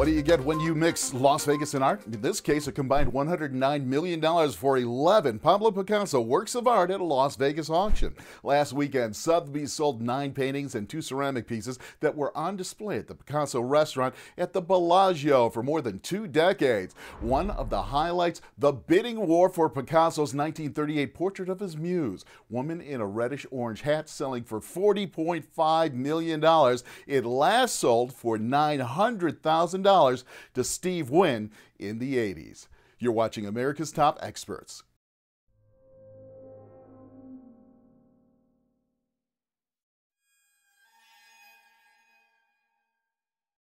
What do you get when you mix Las Vegas and art? In this case, a combined $109 million for 11 Pablo Picasso works of art at a Las Vegas auction. Last weekend, Sotheby's sold nine paintings and two ceramic pieces that were on display at the Picasso restaurant at the Bellagio for more than two decades. One of the highlights, the bidding war for Picasso's 1938 portrait of his muse, woman in a reddish orange hat selling for $40.5 million. It last sold for $900,000 to Steve Wynn in the 80s. You're watching America's Top Experts.